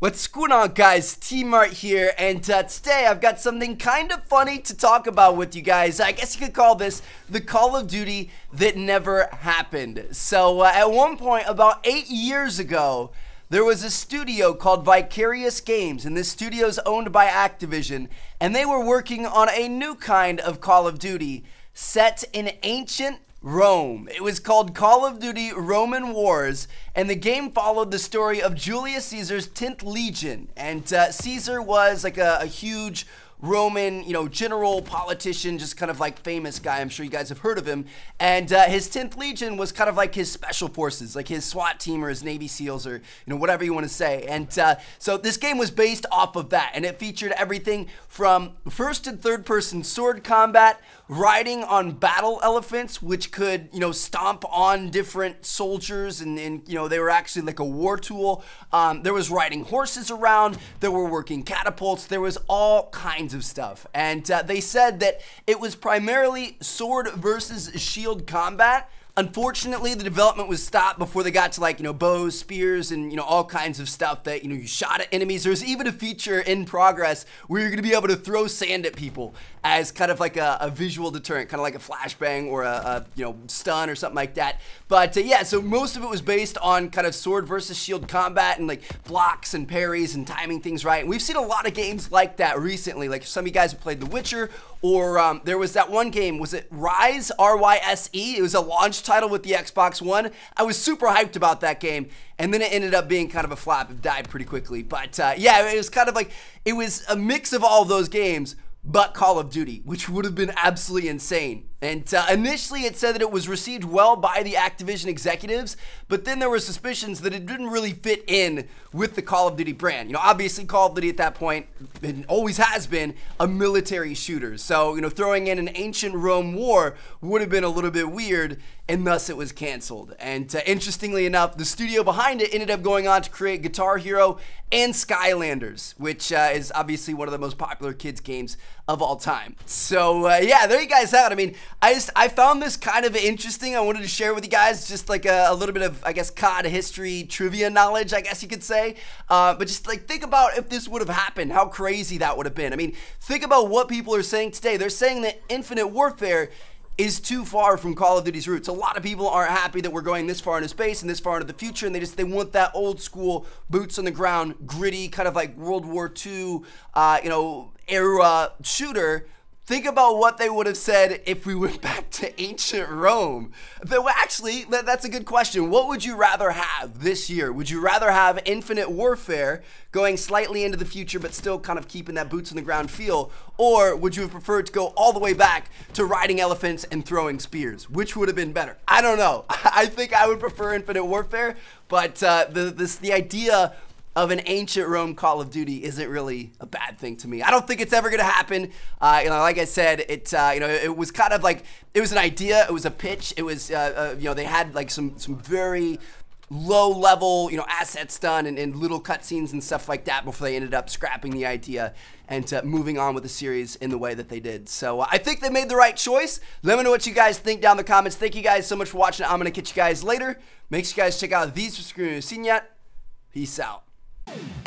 What's going on guys, TmarTn here, and uh, today I've got something kind of funny to talk about with you guys. I guess you could call this the Call of Duty that never happened. So uh, at one point, about eight years ago, there was a studio called Vicarious Games, and this studio is owned by Activision, and they were working on a new kind of Call of Duty set in ancient Rome. It was called Call of Duty Roman Wars, and the game followed the story of Julius Caesar's 10th Legion. And uh, Caesar was like a, a huge Roman, you know, general, politician, just kind of like famous guy. I'm sure you guys have heard of him. And uh, his 10th Legion was kind of like his special forces, like his SWAT team or his Navy SEALs or, you know, whatever you want to say. And uh, so this game was based off of that. And it featured everything from first and third person sword combat, riding on battle elephants, which could, you know, stomp on different soldiers. And, and you know, they were actually like a war tool. Um, there was riding horses around. There were working catapults. There was all kinds of stuff. And uh, they said that it was primarily sword versus shield combat Unfortunately, the development was stopped before they got to like, you know, bows, spears, and, you know, all kinds of stuff that, you know, you shot at enemies. There's even a feature in progress where you're going to be able to throw sand at people as kind of like a, a visual deterrent, kind of like a flashbang or a, a, you know, stun or something like that. But uh, yeah, so most of it was based on kind of sword versus shield combat and like blocks and parries and timing things right. And we've seen a lot of games like that recently. Like some of you guys have played The Witcher or um, there was that one game, was it Rise, R-Y-S-E? It was a launch title with the Xbox One. I was super hyped about that game, and then it ended up being kind of a flop. It died pretty quickly. But uh, yeah, it was kind of like, it was a mix of all of those games, but Call of Duty, which would have been absolutely insane. And uh, initially, it said that it was received well by the Activision executives, but then there were suspicions that it didn't really fit in with the Call of Duty brand. You know, obviously, Call of Duty at that point, it always has been a military shooter. So, you know, throwing in an ancient Rome war would have been a little bit weird, and thus it was canceled. And uh, interestingly enough, the studio behind it ended up going on to create Guitar Hero and Skylanders, which uh, is obviously one of the most popular kids' games of all time. So, uh, yeah, there you guys have it. I mean, I just I found this kind of interesting. I wanted to share with you guys just like a, a little bit of I guess COD history trivia knowledge, I guess you could say. Uh, but just like think about if this would have happened, how crazy that would have been. I mean, think about what people are saying today. They're saying that Infinite Warfare is too far from Call of Duty's roots. A lot of people aren't happy that we're going this far into space and this far into the future, and they just they want that old school boots on the ground, gritty kind of like World War II, uh, you know, era shooter Think about what they would have said if we went back to ancient Rome. But actually, that's a good question. What would you rather have this year? Would you rather have infinite warfare going slightly into the future but still kind of keeping that boots on the ground feel? Or would you have preferred to go all the way back to riding elephants and throwing spears? Which would have been better? I don't know. I think I would prefer infinite warfare, but uh, the, this, the idea of an ancient Rome Call of Duty isn't really a bad thing to me. I don't think it's ever gonna happen. Uh, you know, like I said, it uh, you know it was kind of like it was an idea, it was a pitch, it was uh, uh you know they had like some some very low level you know assets done and, and little cutscenes and stuff like that before they ended up scrapping the idea and uh, moving on with the series in the way that they did. So uh, I think they made the right choice. Let me know what you guys think down in the comments. Thank you guys so much for watching. I'm gonna catch you guys later. Make sure you guys check out these subscribers seen yet. Peace out. Hey!